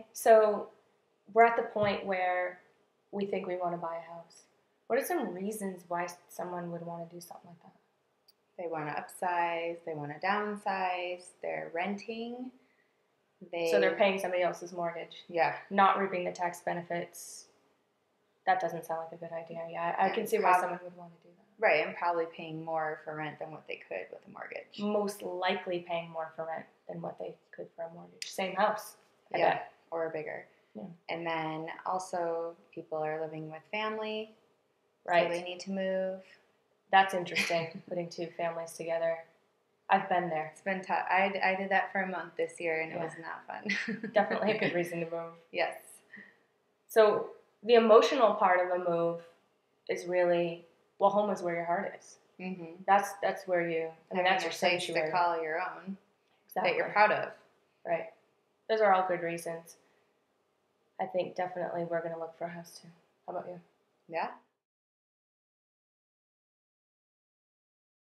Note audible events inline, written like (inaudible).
Okay, so we're at the point where we think we want to buy a house. What are some reasons why someone would want to do something like that? They want to upsize. They want to downsize. They're renting. They So they're paying somebody else's mortgage, Yeah, not reaping the tax benefits. That doesn't sound like a good idea. Yeah, I, I can see why someone would want to do that. right, and probably paying more for rent than what they could with a mortgage. Most likely paying more for rent than what they could for a mortgage. Same house. I yeah, bet. Or bigger. Yeah. And then also people are living with family, Right. so they need to move. That's interesting. (laughs) putting two families together. I've been there. It's been tough. I, I did that for a month this year, and it Yeah. was not fun. (laughs) Definitely a good reason to move. yes. So the emotional part of a move is really well, home is where your heart is. Mm-hmm. That's that's where you. I mean, that's your place sanctuary. to call your own exactly. that you're proud of. Right. Those are all good reasons. I think definitely we're going to look for a house too. How about you? Yeah.